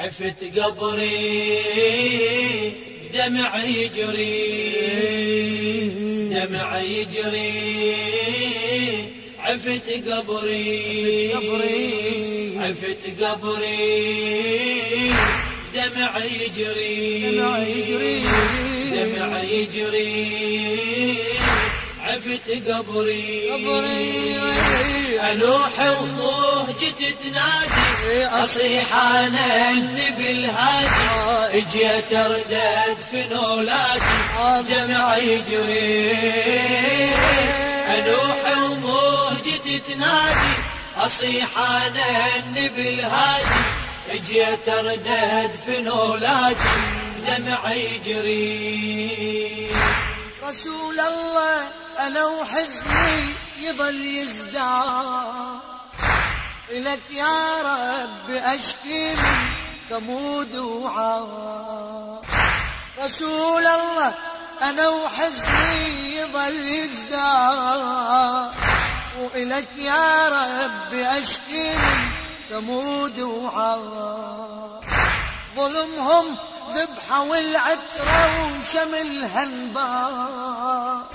عفت قبري دمع يجري دمع يجري. عفت قبري عفت قبري دمع يجري دمع يجري. دمع يجري عفت قبري قبري. ألوح ومهجة تنادي. أصيح. أنا النبي الهادي اجيت اردد في اولادي دمع يجري. ألوح ومهجة تنادي. أصيح أنا النبي الهادي اجيت اردد في اولادي دمع يجري. رسول الله أنا وحزني. يظل يزداد إلك يا رب أشكي من وعار رسول الله أنا وحزني يظل يزداد وإلك يا رب أشكي من وعار ظلمهم ذبحة والعترة وشمل هنبار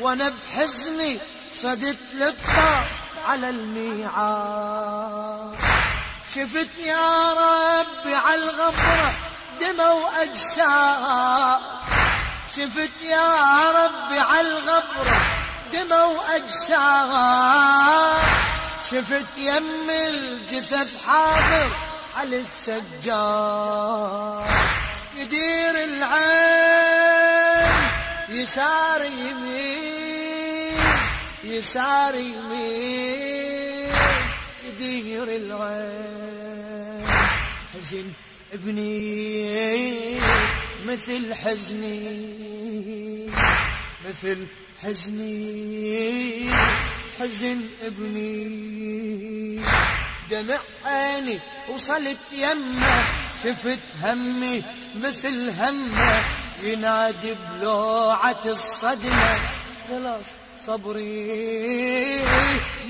وأنا بحزني صدت للطاف على الميعاد. شفت يا ربي على الغبرة دمى وأجساد. شفت يا ربي على الغبرة دمى وأجساد. شفت يم الجثث حاضر على السجاد. يدير العين يسار يمين يسار يمين يدير العين حزن ابني مثل حزني مثل حزني حزن ابني دمع عيني وصلت يمه شفت همي مثل همه ينادي بلوعة الصدمة خلاص. صبري.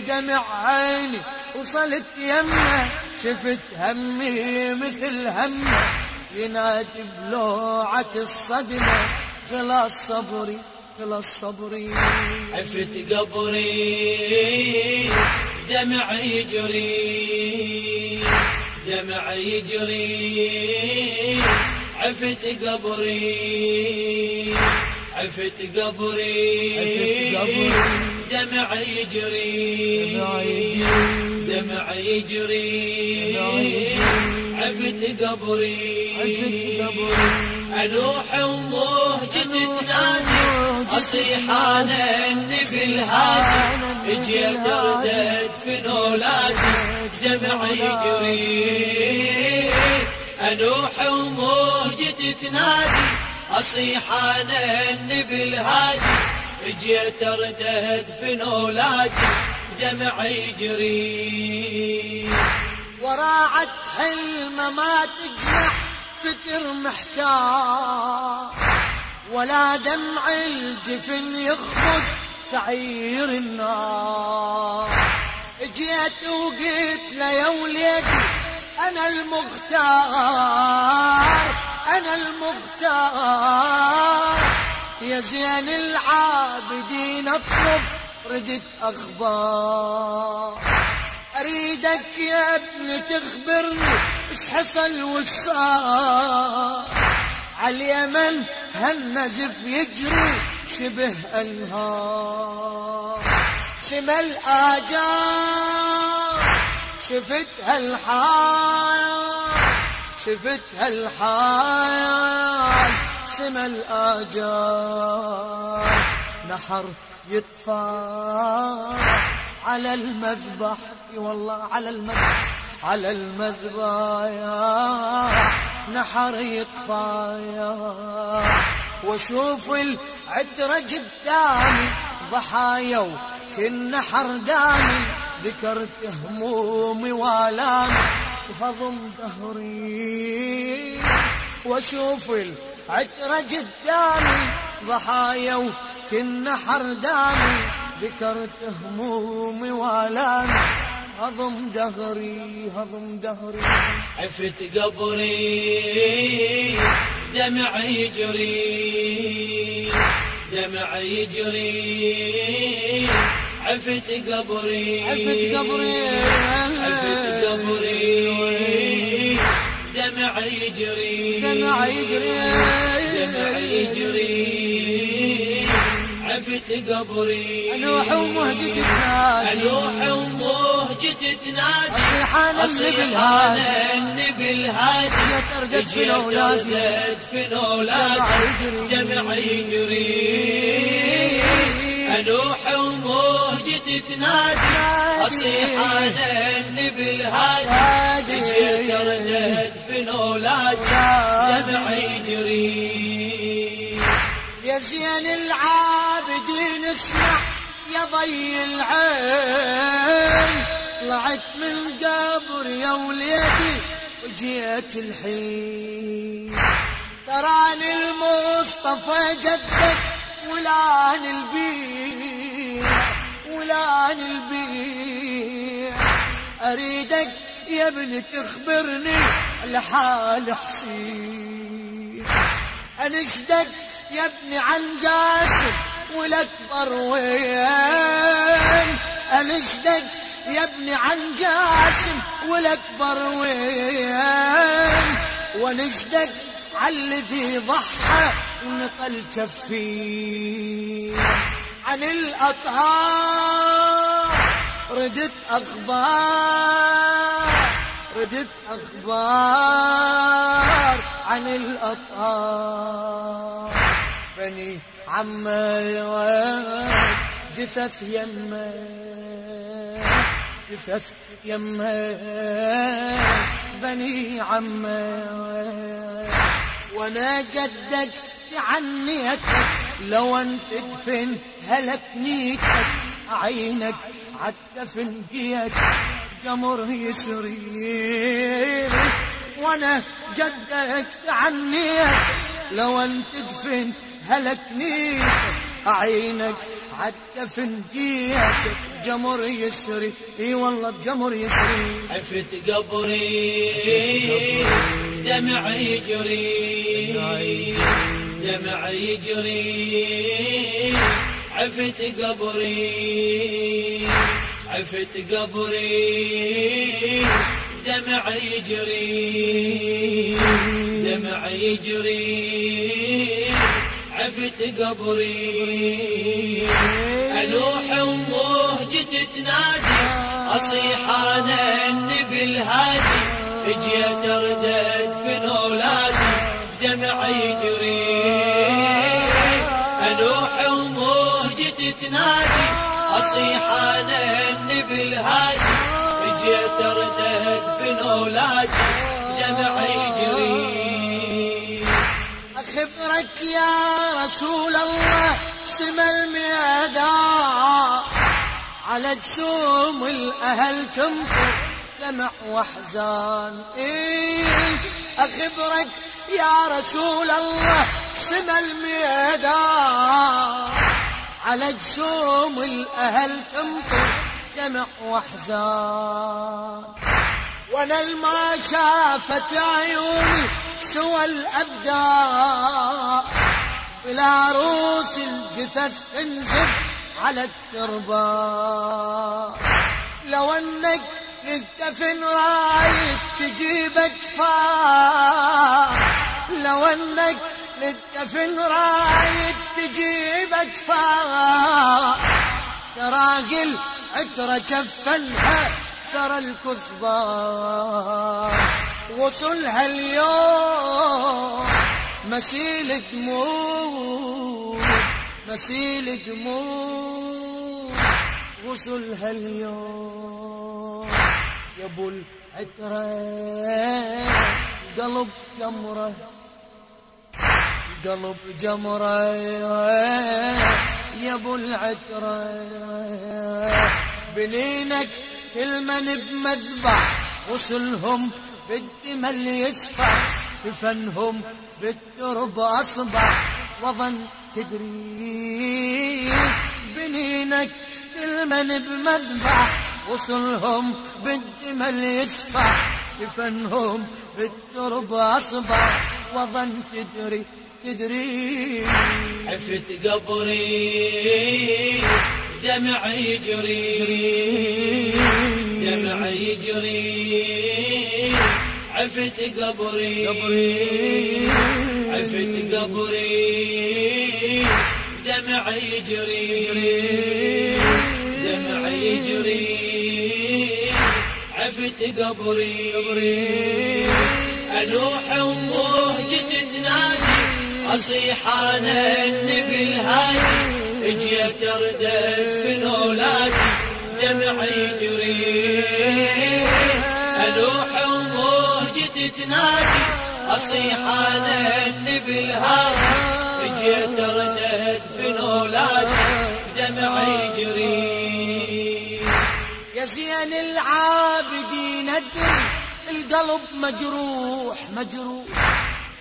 دمع عيني وصلت يمه شفت همي مثل همه. ينادي بلوعة الصدمة خلاص صبري خلاص صبري. عفت قبري دمع يجري دمع يجري. عفت قبري. عفت قبري دمع يجري دمع يجري. عفت قبري ألوح ومهجة تنادي أصيح أنا النبي الهادي اجيت اردد في اولادي دمع يجري. ألوح ومهجة تنادي أصيح أنا النبي الهادي اجيت اردد في اولادي دمع يجري وراعت حلمه ما تجمع فكر محتار. ولا دمع الجفن يخفض سعير النار. جيت وقلت له يا وليدي أنا المختار. أنا المختار. يا زين العابدين اطلب ردت أخبار. أريدك يا ابن تخبرني إيش حصل وش صار عاليمن هالنزف يجري شبه أنهار. سما الآجار شفت هالحال. شفت هالحال سما الاجار نحر يطفى على المذبح والله على المذبح على المذبح. نحر يطفى واشوف العترة قدامي ضحايا وكل نحر دامي ذكرت همومي وآلامي. وهضم دهري وأشوف العترة قدامي ضحايا وكل نحر دامي ذكرت همومي والامي. هضم دهري هضم دهري. عفت قبري دمع يجري دمع يجري. عفت قبري عفت قبري. عفت قبري. دمع يجري دمع يجري. دمع يجري. عفت قبري. انوح ومهجة تنادي انوح ومهجة تنادي أصيحان أصيحان النبي الهادي. جت أردت في أولادي. في أولادي دمع يجري. أنوح ومهجة تنادي أصيحان النبي الهادي هادي. جت أردت في أولادي دمع يجري يا زين العابدين اسمع يا ضي العين طلعت من قبر يا وليدي وجيت الحين تراني المصطفى جدك ولان البيع ولان البيع. أريدك يا ابني تخبرني لحال حسين أنشدك يا ابني عن جاسم والأكبر وين؟ أنشدك يا ابني عن جاسم والأكبر وين؟ ونشدك على الذي ضحى ونقل كفيه عن الأطهار. ردت أخبار ردت أخبار عن الأطهار. بني عمي جثث يمه جثث يمه بني عمي وأنا جدك تعنيتك لو انت تدفن هلك نيتك عينك عالدفن جيت قمر يسري. وأنا جدك تعنيت لو انت تدفن هلك نيتك عينك عالدفن جيت جمر يسري. اي والله بجمر يسري. عفت قبري دمع يجري. دمع يجري عفت قبري عفت قبري دمع يجري دمع يجري عفت قبري. ألوح ومهجة تنادي أصيح أنا النبي الهادي جيت أردد في أولادي دمع يجري. تنادي أصيح أنا النبي الهادي. جيت أردد في أولادي. دمع يجري أخبرك يا رسول الله سما الميدان على جسوم الأهل تمطر دمع وأحزان إيه أخبرك يا رسول الله سما الميدان على جسوم الأهل تمطر دمع وأحزان وأنا الما شافت عيوني سوى الابداع بلا روس الجثث انزف على التربة لو أنك للدفن رايد تجيب اكفاء لو أنك للدفن رايد تجيب اكفاء تراقل عترة كفنها ثرى الكثبان غسلها اليوم مسيل دموع مسيل دموع غسلها اليوم يا أبو العترة قلب جمرة قلب جمرة. يا أبو العترة بنينك كل من بمذبح غسلهم بالدم اللي يسفح كفنهم بالترب أصبح. وظن تدري بنينك كل من بمذبح وصلهم بالدمل يسفح جفنهم بالترب أصبح. وظن تدري تدري حفت قبري دمع يجري. دمع يجري. عفت قبري قبري. عفت قبري دمع يجري. دمع يجري. عفت قبري. أنوح ومهجة تنادي. أصيح أنا النبي الهادي اجيت اردت في اولادي دمع يجري ألوح ومهجتي تنادي اصيح أنا النبي الهادي اجيت اردت في اولادي دمع يجري يا زين العابدين ادري القلب مجروح مجروح.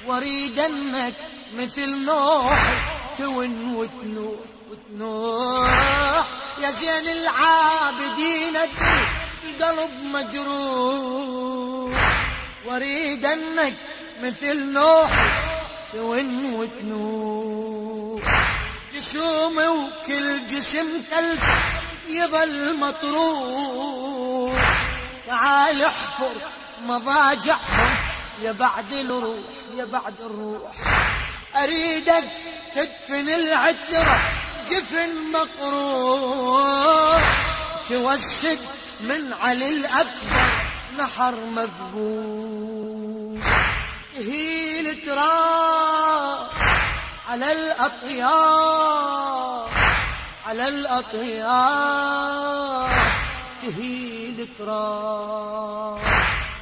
وأريد أنك مثل نوح تون وتنوح وتنوح. يا زين العابدين ادري القلب مجروح. وأريد أنك مثل نوح تون وتنوح. جسومي وكل جسم تلف يظل مطروح. تعال احفر مضاجعهم يا بعد الروح يا بعد الروح. أريدك تدفن العترة جفن مقروح توسد من علي الأكبر نحر مذبوح. هيل ترى على الأطيار على الأطيار تهيل ترى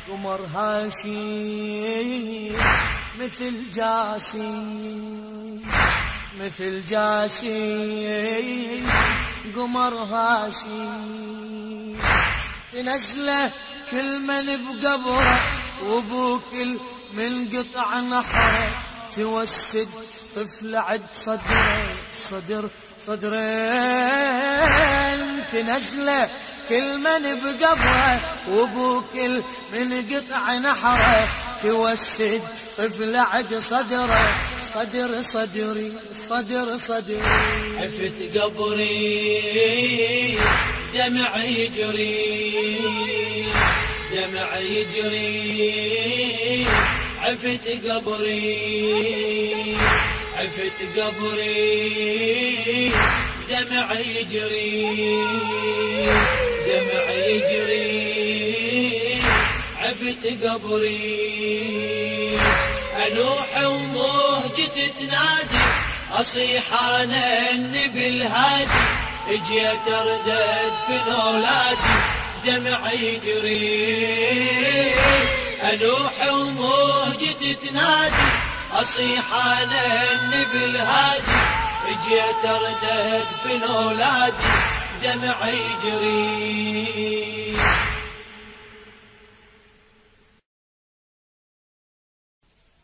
قمر هاشي مثل جاسي مثل جاسي قمر هاشي تنزله كل من بقبره وابو كل من قطع نحره توسد طفل عد صدره صدر صدرين. تنزله كل من بقبره وابو كل من قطع نحره توسد طفل عد صدره صدر صدري صدر صدري. عفت قبري دمع يجري. دمع يجري عفت قبري. عفت قبري دمع يجري. دمع يجري. عفت قبري. أنوح ومهجة تنادي اصيح أنا النبي الهادي اجيت أردد في اولادي دمع يجري. أنوح ومهجة تنادي اصيح أنا النبي الهادي اجيت أردد في اولادي دمع يجري.